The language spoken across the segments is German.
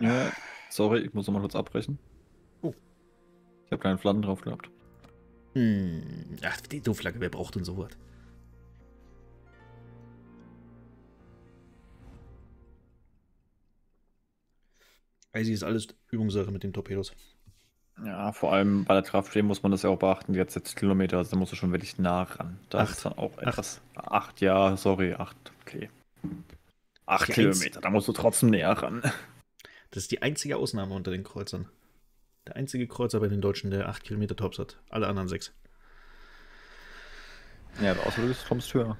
Ja, sorry, ich muss nochmal kurz abbrechen. Oh. Ich habe keinen Flatten drauf gehabt. Hm. Ach, die Dooflagge, wer braucht denn sowas? Easy ist alles Übungssache mit den Torpedos. Ja, vor allem bei der Kraftstehen muss man das ja auch beachten. Jetzt 60 Kilometer, also da musst du schon wirklich nah ran. Da Acht. ist dann auch Acht. etwas. Acht, ja, sorry, acht, okay. Acht Die Kilometer, da musst du trotzdem näher ran. Das ist die einzige Ausnahme unter den Kreuzern. Der einzige Kreuzer bei den Deutschen, der 8 Kilometer Tops hat. Alle anderen 6. Ja, aber außer du kommst höher.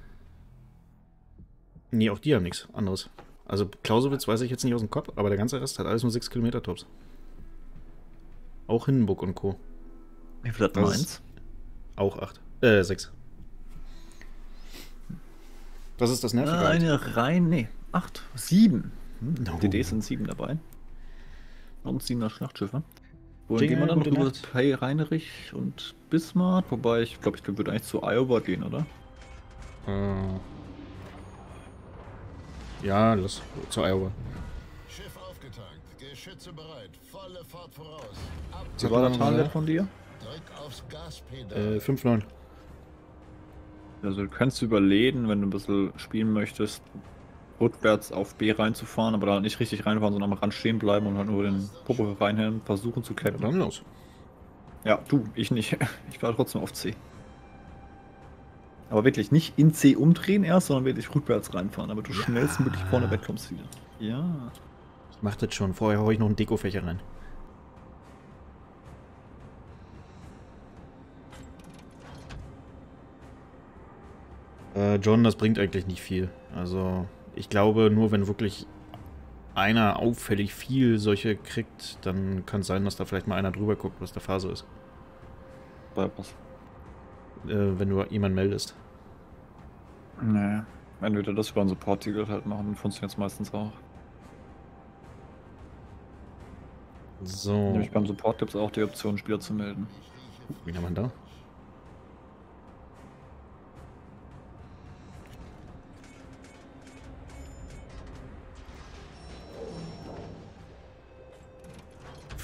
Nee, auch die haben nichts anderes. Also Clausewitz weiß ich jetzt nicht aus dem Kopf, aber der ganze Rest hat alles nur 6 Kilometer Tops. Auch Hindenburg und Co. Wie viel hat Das meins? ist- Auch 8. Äh, 6. Das ist das Nervige. halt. Eine rein, nee, acht, sieben. Hm, No. DDs sind sieben dabei. Und siebener Schlachtschiffe. Wohin gehen wir dann? Rüber. Hey, Rheinrich und Bismarck. Wobei, ich glaube, ich würde eigentlich zu Iowa gehen, oder? Äh, ja, lass zu Iowa. Schiff aufgetankt, Geschütze bereit, volle Fahrt voraus. Ab, Wie war der gesagt? von dir? drück aufs Gaspedal. Äh, 5-9. Also du kannst überlegen, wenn du ein bisschen spielen möchtest, rückwärts auf B reinzufahren, aber da nicht richtig reinfahren, sondern am Rand stehen bleiben und halt nur den Popo reinhängen, versuchen zu klettern. Dann los. Ja, du, ich nicht. Ich war trotzdem auf C. Aber wirklich nicht in C umdrehen erst, sondern wirklich rückwärts reinfahren, damit du Ja. schnellstmöglich vorne wegkommst wieder. Ja. Ich mach das schon. Vorher hau ich noch einen Dekofächer rein. Äh, John, das bringt eigentlich nicht viel. Also, ich glaube, nur wenn wirklich einer auffällig viel solche kriegt, dann kann es sein, dass da vielleicht mal einer drüber guckt, was der Phase ist. Bei was? Äh, wenn du jemanden meldest. Nee. Wenn wir das über einen Support-Ticket halt machen, dann funktioniert es meistens auch. So. Nämlich beim Support gibt es auch die Option, Spieler zu melden. Wen haben wir da?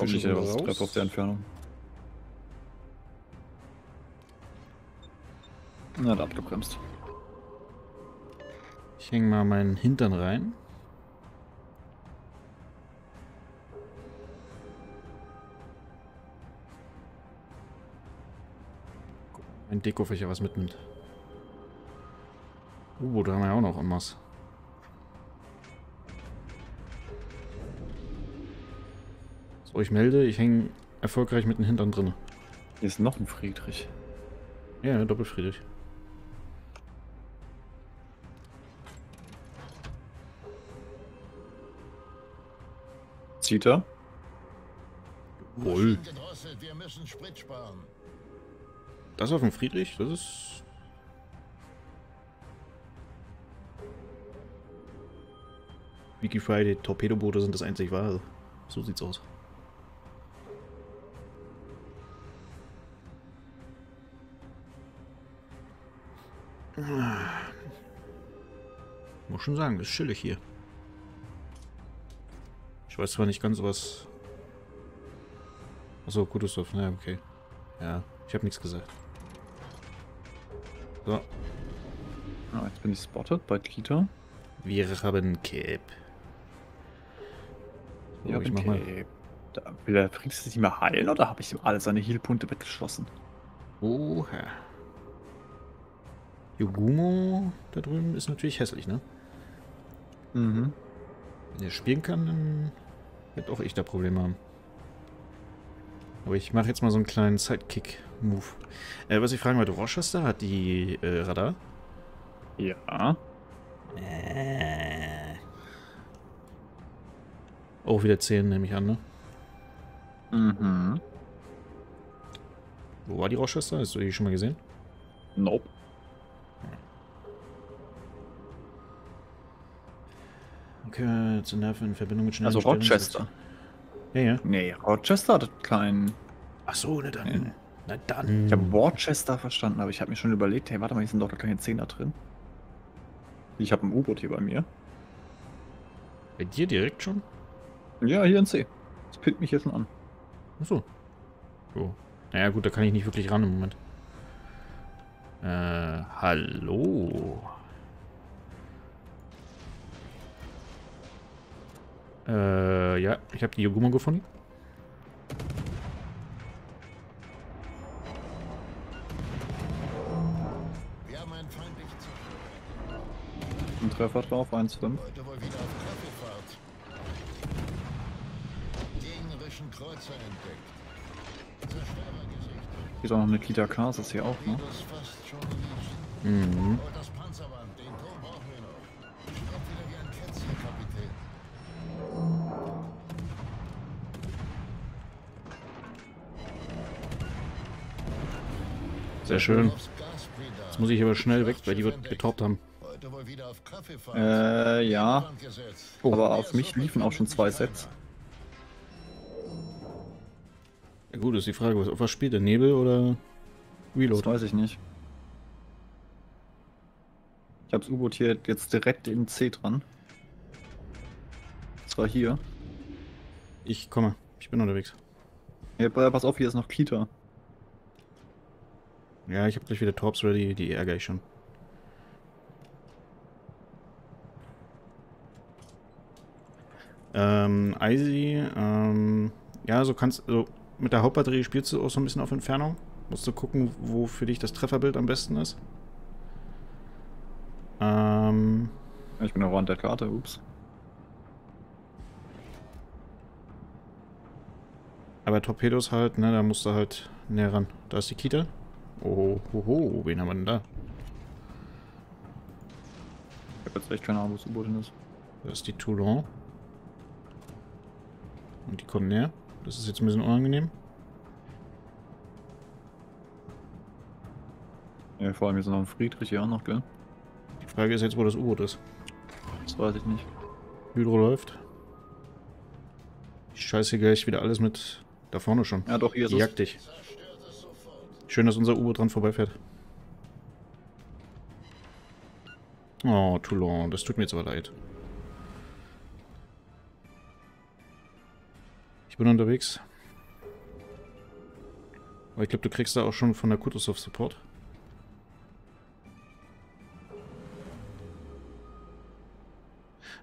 Komm nicht Fischen was. Treppe auf der Entfernung. Na, da abgebremst. Ich hänge mal meinen Hintern rein. Guck, Ein Dekofächer was mitnimmt. Oh, da haben wir ja auch noch irgendwas. Ich melde, ich hänge erfolgreich mit dem Hintern drin. Hier ist noch ein Friedrich. Ja, Doppelfriedrich. Zieht er? Wohl. Gedrosselt, wir müssen Sprit sparen. Das auf dem Friedrich, das ist. Wiki Friday, Torpedoboote sind das einzig wahre. So sieht's aus. Muss schon sagen, ist chillig hier. Ich weiß zwar nicht ganz, was. Achso, gutes Stoff, ja, okay. Ja, ich habe nichts gesagt. So, Ah, jetzt bin ich spotted bei Kita. wir haben Cape. So, Ja, ich mach mal. Da, will der Friedrich sich nicht mehr heilen oder habe ich ihm alle seine Healpunkte weggeschlossen? Oha. Yogumo da drüben ist natürlich hässlich, ne? Mhm. Wenn er spielen kann, dann wird auch ich da Probleme haben. Aber ich mache jetzt mal so einen kleinen Sidekick-Move. Äh, was ich fragen wollte, Rochester hat die äh, Radar? Ja. Äh. Auch wieder 10, nehme ich an, ne? Mhm. Wo war die Rochester? Hast du die schon mal gesehen? Nope. Okay, zu Nerven in Verbindung mit schnellen Also Rochester. Ja, ja. Nee, Rochester hat keinen. Ach so, na dann. Ja. Na dann. Ich habe Worcester verstanden, aber ich habe mir schon überlegt, hey, warte mal, hier sind doch gar keine Zehner drin. Ich habe ein U-Boot hier bei mir. Bei dir direkt schon? Ja, hier in C. Das pinnt mich jetzt schon an. Achso. So. Naja, gut, da kann ich nicht wirklich ran im Moment. Äh, hallo. Äh, ja, ich habe die Yoguma gefunden. Wir haben einen feindlichen Zug. Ein Treffer drauf, 1,5. Heute wohl wieder auf Kaffeefahrt. Gegnerischen Kreuzer entdeckt. Zerstörer gesichtet. Hier ist auch noch eine Kita K, ist das hier auch, ne? Mhm. Sehr schön. Jetzt muss ich aber schnell weg, weil die wird getoppt haben. Äh, ja. Gesetzt. Aber auf mich liefen auch schon zwei Sets. Ja gut, ist die Frage, was, was spielt der? Nebel oder Das Reload? weiß ich nicht. Ich habe das U-Boot hier jetzt direkt in C dran. Das war hier. Ich komme, ich bin unterwegs. Ja, pass auf, hier ist noch Kita. Ja, ich habe gleich wieder Torps ready, die ärgere ich schon. Ähm, Icy, ähm, ja, so kannst, also mit der Hauptbatterie spielst du auch so ein bisschen auf Entfernung. Musst du gucken, wo für dich das Trefferbild am besten ist. Ähm, Ich bin auch an der Karte, ups. aber Torpedos halt, ne, da musst du halt näher ran. Da ist die Kita. Oh, ho, ho, wen haben wir denn da? Ich habe jetzt echt keine Ahnung, wo das U-Boot hin ist. Das ist die Toulon. Und die kommen näher. Das ist jetzt ein bisschen unangenehm. Ja, vor allem ist noch ein Friedrich hier auch noch, gell? Die Frage ist jetzt, wo das U-Boot ist. Das weiß ich nicht. Hydro läuft. Ich scheiße gleich wieder alles mit da vorne schon. Ja, doch, hier ist jagt dich. Schön, dass unser U-Boot dran vorbeifährt. Oh, Toulon, das tut mir jetzt aber leid. Ich bin unterwegs. Aber ich glaube, du kriegst da auch schon von der Kutusov Support.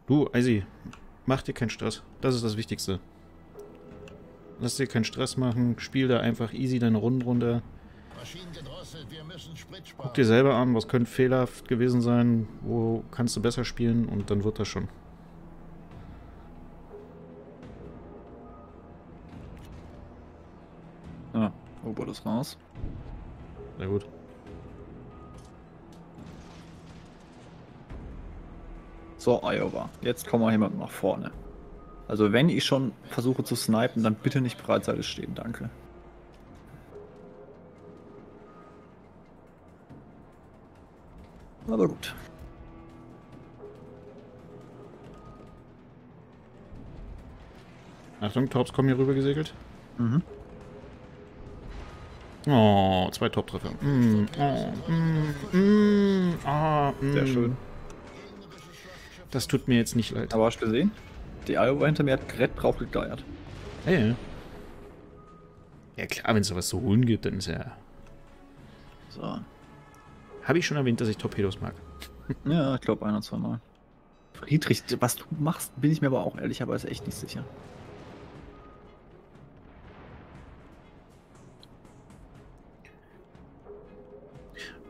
Du, Eisi, mach dir keinen Stress. Das ist das Wichtigste. Lass dir keinen Stress machen. Spiel da einfach easy deine Runden runter. Guck dir selber an, was könnte fehlerhaft gewesen sein, wo kannst du besser spielen und dann wird das schon. Ja, U-Boot ist raus. Sehr gut. So, Iowa. Jetzt kommen wir hier mal nach vorne. Also wenn ich schon versuche zu snipen, dann bitte nicht breitseitig stehen, danke. Aber gut. Achtung, Torps kommen hier rüber gesegelt. Mhm. Oh, zwei Top-Treffer. Mm, oh, mm, mm, ah, mm. Sehr schön. Das tut mir jetzt nicht leid. Aber hast du gesehen? Die Iowa hinter mir hat Gerät drauf gegeiert. Ja, ja. Ja klar, wenn es sowas zu holen gibt, dann ist ja... So. Habe ich schon erwähnt, dass ich Torpedos mag. Ja, ich glaube ein oder zwei Mal. Friedrich, was du machst, bin ich mir aber auch ehrlicherweise echt nicht sicher.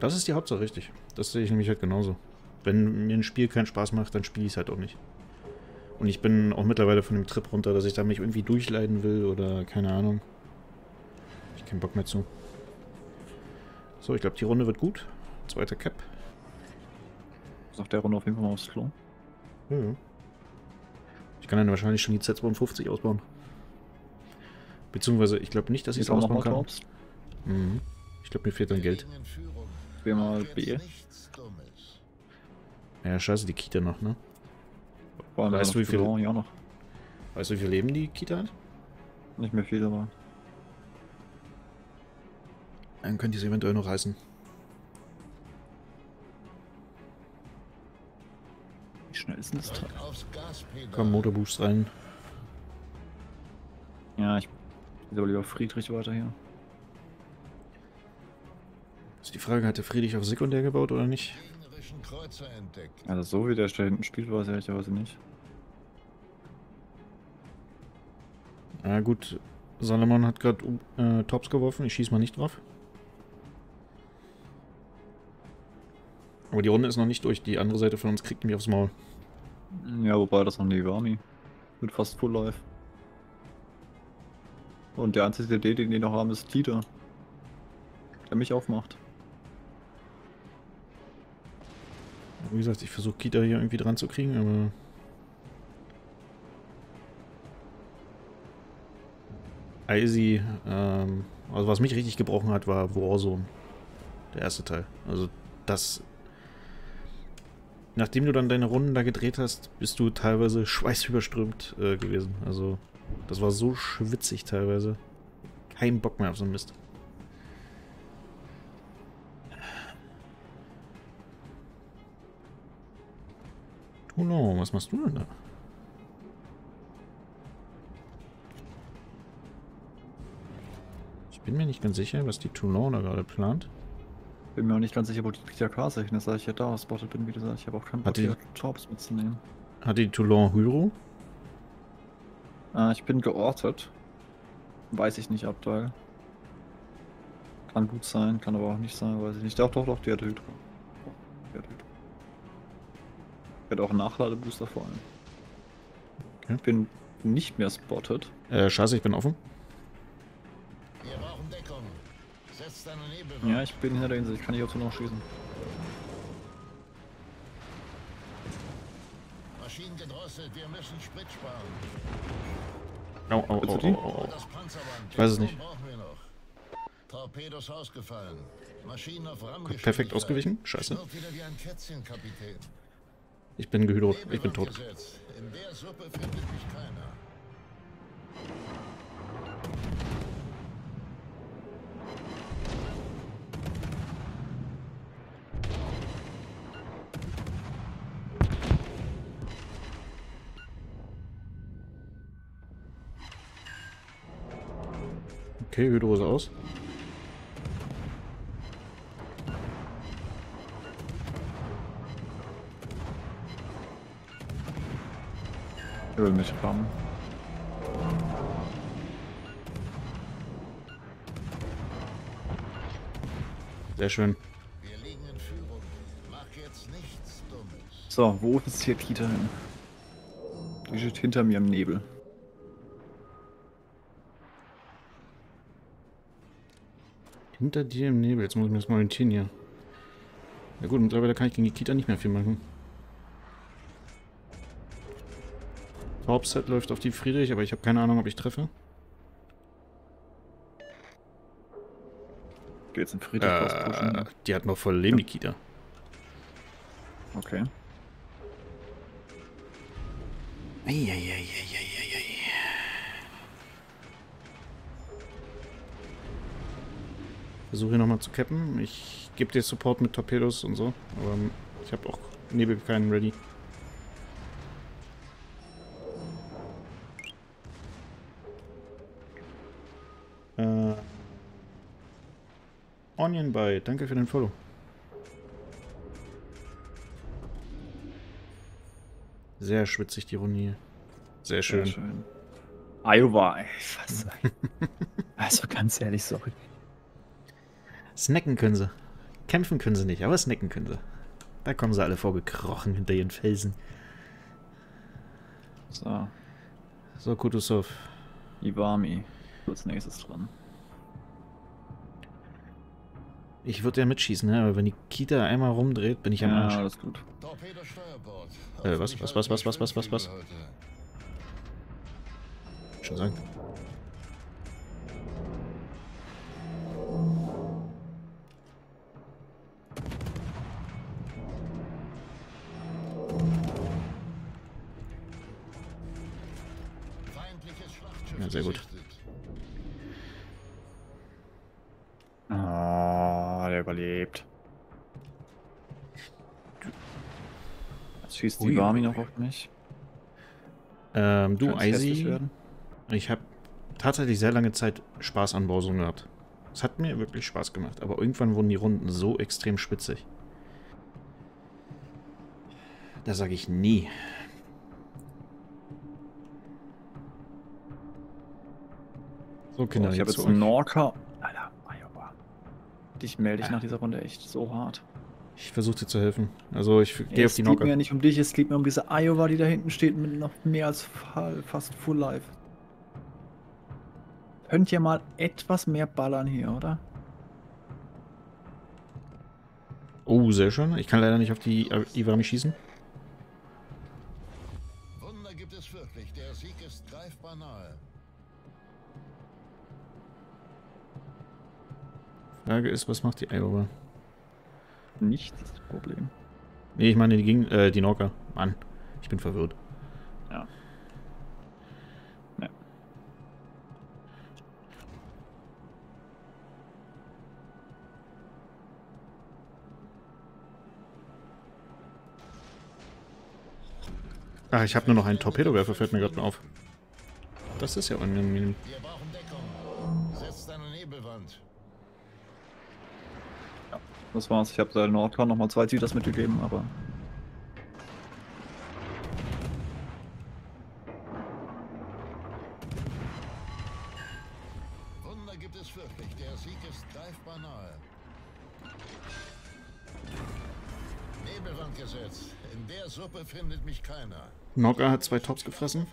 Das ist die Hauptsache, richtig. Das sehe ich nämlich halt genauso. Wenn mir ein Spiel keinen Spaß macht, dann spiele ich es halt auch nicht. Und ich bin auch mittlerweile von dem Trip runter, dass ich da mich irgendwie durchleiden will oder keine Ahnung. Ich keinen Bock mehr zu. So, ich glaube, die Runde wird gut. Zweiter Cap. Ist auf der Runde auf jeden Fall mal aufs Klo. Ja, ja. Ich kann dann wahrscheinlich schon die Z52 ausbauen. Beziehungsweise, ich glaube nicht, dass ich es ausbauen kann. Mhm. Ich glaube, mir fehlt dann Geld. Wir mal B. Ja, scheiße, die Kita noch, ne? Allem Weißt du, wie viel- Ja noch. Weißt du, wie viel Leben die Kita hat? Nicht mehr viel, aber. Dann könnt ihr es eventuell noch reißen. Schnell ist denn das Teil? Komm, Motorboost rein. Ja, ich bin aber lieber Friedrich weiter hier. Ist die Frage, hat der Friedrich auf Sekundär gebaut oder nicht? Also so wie der da hinten spielt, weiß ich ehrlicherweise nicht. Na gut, Salomon hat gerade äh, Tops geworfen. Ich schieße mal nicht drauf. Aber die Runde ist noch nicht durch. Die andere Seite von uns kriegt mich aufs Maul. Ja, wobei das noch nie war, nie. Mit fast Full Life. Und der einzige DD, den die noch haben, ist Dieter. Der mich aufmacht. Wie gesagt, ich versuche Kita hier irgendwie dran zu kriegen, aber... Icy, ähm, also was mich richtig gebrochen hat, war Warzone. Der erste Teil. Also das... Nachdem du dann deine Runden da gedreht hast, bist du teilweise schweißüberströmt äh, gewesen. Also das war so schwitzig teilweise. Kein Bock mehr auf so einen Mist. Toulon, was machst du denn da? Ich bin mir nicht ganz sicher, was die Toulon da gerade plant. Bin mir auch nicht ganz sicher, wo die PTK ist. Das sage ich ja da spottet bin, wie gesagt. Ich habe auch keinen Bock, Hat die- Torps mitzunehmen. Hat die Toulon Hyro? Äh, ich bin geortet. Weiß ich nicht, Abteil. Kann gut sein, kann aber auch nicht sein, weiß ich nicht. Doch, doch, doch, die hat Hydro. Die hat Hydro. Die hat auch Nachladebooster vor allem. Okay. Ich bin nicht mehr spotted. Äh, scheiße, ich bin offen. Ja, ich bin hinter der Insel, ich kann nicht auf noch schießen. Maschinen gedrosselt. Wir müssen Sprit sparen. Au, au, au, au, au. Ich weiß es nicht. Torpedos ausgefallen. Maschinen auf RAM perfekt ausgewichen. Scheiße. Ich bin gehydrot. Ich bin tot. In der Suppe findet mich keiner. Okay, Hydro ist aus. Er will mich rammen. Sehr schön. Wir liegen in Führung. Mach jetzt nichts Dummes. So, wo ist hier Kita hin? Die steht hinter mir im Nebel. Hinter dir im Nebel. Jetzt muss ich mir das mal orientieren hier. Ja gut, mittlerweile kann ich gegen die Kita nicht mehr viel machen. Hauptset läuft auf die Friedrich, aber ich habe keine Ahnung, ob ich treffe. Geh jetzt in Friedrich äh, die hat noch voll Leben, die Kita. Okay. Eieieiei. Versuche hier nochmal zu cappen. Ich gebe dir Support mit Torpedos und so, aber ich habe auch Nebel keinen ready. Äh, Onion Bite, danke für den Follow. Sehr schwitzig die Runde hier. Sehr schön. Sehr schön. Iowa, ey, was? also ganz ehrlich, sorry. Snacken können sie. Kämpfen können sie nicht, aber snacken können sie. Da kommen sie alle vorgekrochen hinter ihren Felsen. So, So, Kutusov. Iwami. Als nächstes dran. Ich würde ja mitschießen, ne? aber wenn die Kita einmal rumdreht, bin ich am Ja, Arsch. alles gut. Äh, was, was, was, was, was, was, was, was? Schon sagen. Ja, sehr gut. Ah, der überlebt. Jetzt schießt die ui, noch auf mich. Ähm, du, Icy, ich habe tatsächlich sehr lange Zeit Spaß an Warzone gehabt. Es hat mir wirklich Spaß gemacht, aber irgendwann wurden die Runden so extrem spitzig. Da sage ich nie. So, Kinder, ich habe jetzt einen Norca. Alter, Iowa. Dich melde ich nach dieser Runde echt so hart. Ich versuche dir zu helfen. Also ich gehe auf die Norca. Es geht mir ja nicht um dich, es geht mir um diese Iowa, die da hinten steht mit noch mehr als fast Full Life. Könnt ihr mal etwas mehr ballern hier, oder? Oh, sehr schön. Ich kann leider nicht auf die Iwami schießen. Wunder gibt es wirklich. Der Sieg ist greifbar nahe. Frage ist, was macht die Iowa? Nichts ist das Problem. Nee, ich meine die, Gegen äh, die Norka. Mann, ich bin verwirrt. Ja. ja. Ach, ich habe nur noch einen Torpedowerfer, fällt mir gerade auf. Das ist ja unangenehm. Das war's. Ich habe der Nordcon nochmal zwei Zitas mitgegeben, aber. Wunder gibt es wirklich. Der Sieg ist greifbar nahe. Nebelwand gesetzt. In der Suppe findet mich keiner. Nogga hat zwei Tops gefressen.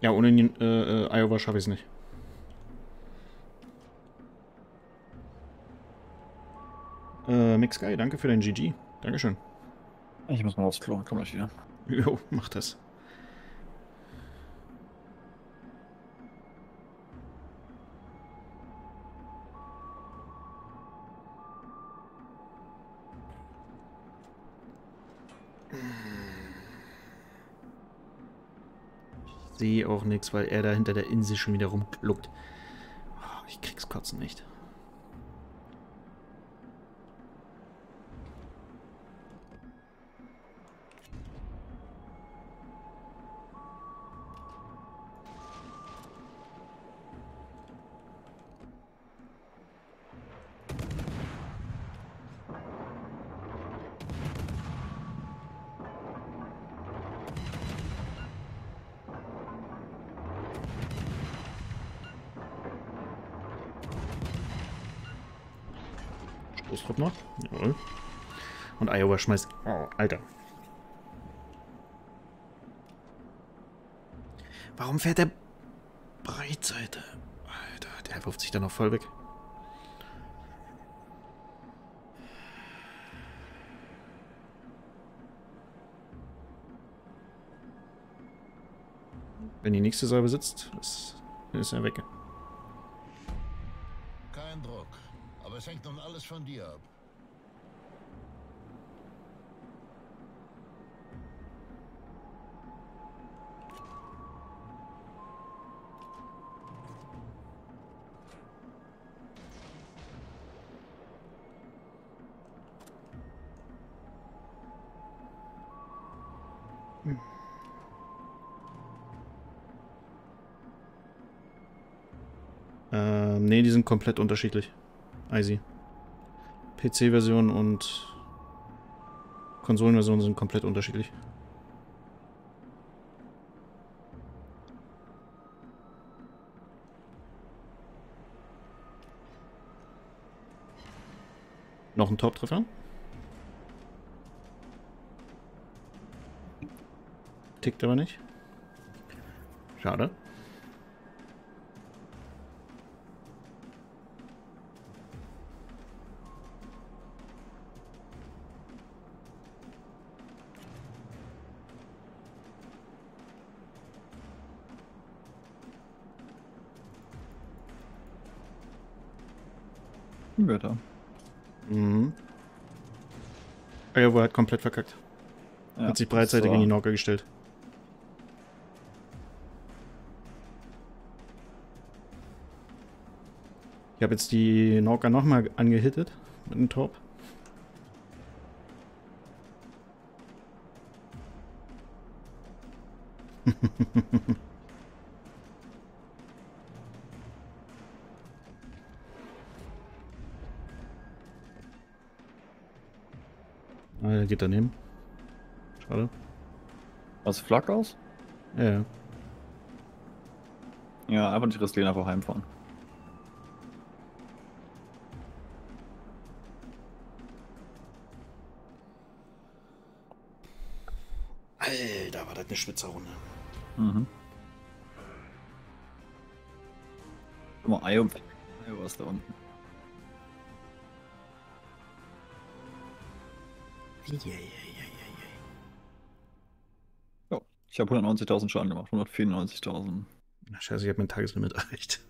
Ja, ohne äh, äh, Iowa schaffe ich es nicht. Äh, Mixguy, danke für dein GG. Dankeschön. Ich muss mal aufs Klo, komm gleich wieder. Jo, mach das. Ich sehe auch nichts, weil er da hinter der Insel schon wieder rumluckt. Oh, ich krieg's kotzen nicht. Stoßtrupp noch. Jawohl. Und Iowa schmeißt... Oh, Alter. Warum fährt der Breitseite? Alter, der wirft sich da noch voll weg. Wenn die nächste Salbe sitzt, ist, ist er weg. Es hängt nun alles von dir ab. Ähm, nee, die sind komplett unterschiedlich. Easy. PC-Version und Konsolenversion sind komplett unterschiedlich. Noch ein Top-Treffer. Tickt aber nicht. Schade. Wörter. Mhm. Iowa hat komplett verkackt. Ja, hat sich breitseitig so. in die Norke gestellt. Ich habe jetzt die Norka nochmal angehittet mit einem Top. ah, der geht daneben. Schade. Was Flak aus? Ja, ja. Ja, einfach nicht riskieren, einfach heimfahren. Alter, war das eine Schwitzerrunde. Mhm. Guck mal, Iowa ist da unten. Ja, ich habe 190.000 Schaden gemacht, 194.000. Na, scheiße, ich habe mein Tageslimit erreicht.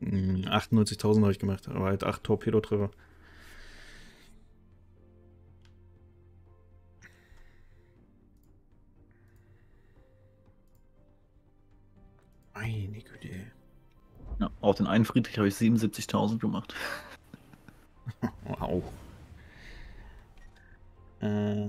Hm, 98.000 habe ich gemacht, aber halt 8 Torpedotreffer. Auf den einen Friedrich habe ich 77.000 gemacht. Wow. Äh,